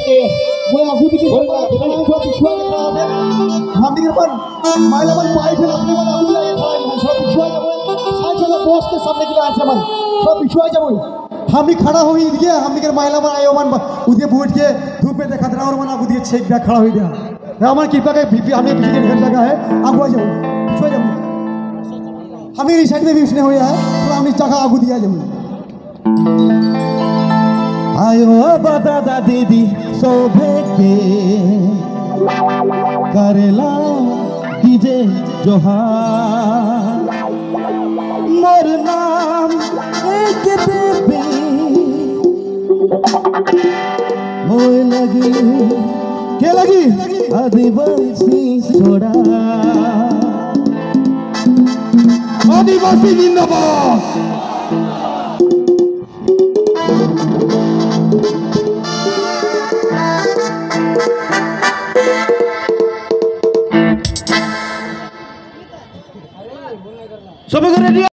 के मैं आगू दिखे खड़ा है। थोड़ा पिछुआ के खड़ा है। हम दिखे पर माइला मन पाई थे अपने मन आगू दिखे खड़ा है थोड़ा पिछुआ जब साइड चला बॉस के सामने के लिए आसे मन थोड़ा पिछुआ जब हम भी खड़ा हुई दिखे हम दिखे माइला मन आयो मन उधर बैठ के धूप में देखा रहा और मन आगू दिखे छेक खड़ा हुई दिया हमारे कृपा के बीपी हमें पीछे घर जगह है आगू जाओ। पिछुआ जाओ हमें साइड में भी उसने हुआ है थोड़ा हमने चाका आगू दिया जाओ বাবা দাদা দিদি সৌভেকে করেলা ডিজে জোহার? মোর নাম এক দেবে। মোয় লাগি কে লাগি? আদিবাসী ছোড়া। আদিবাসী জিন্দাবাদ। Somos